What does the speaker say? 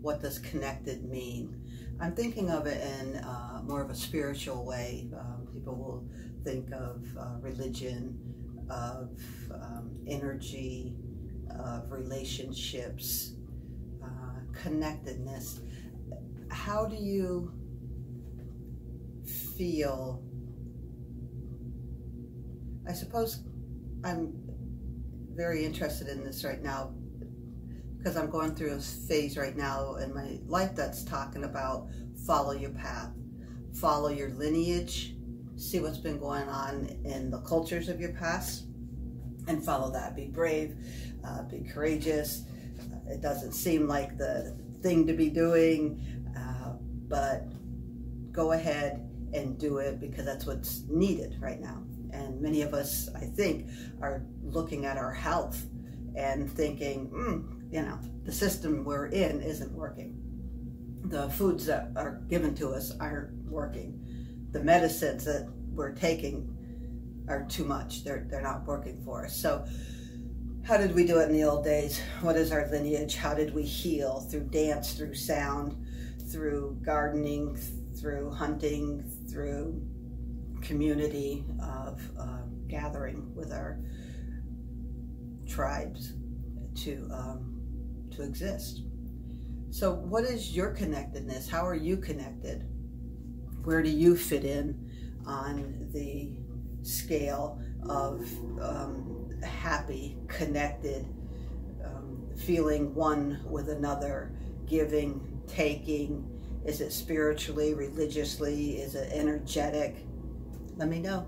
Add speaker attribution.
Speaker 1: what does connected mean? I'm thinking of it in uh, more of a spiritual way. Um, people will think of uh, religion, of um, energy, of relationships, uh, connectedness. How do you feel? I suppose I'm very interested in this right now because I'm going through a phase right now in my life that's talking about follow your path, follow your lineage, see what's been going on in the cultures of your past, and follow that. Be brave, uh, be courageous. It doesn't seem like the thing to be doing, uh, but go ahead and do it because that's what's needed right now. And many of us, I think, are looking at our health and thinking, mm, you know, the system we're in isn't working. The foods that are given to us aren't working. The medicines that we're taking are too much. They're, they're not working for us. So how did we do it in the old days? What is our lineage? How did we heal? Through dance, through sound, through gardening, through hunting, through community of uh, gathering with our tribes to um, to exist. So, what is your connectedness? How are you connected? Where do you fit in on the scale of um, happy, connected, um, feeling one with another, giving, taking? Is it spiritually, religiously? Is it energetic? Let me know.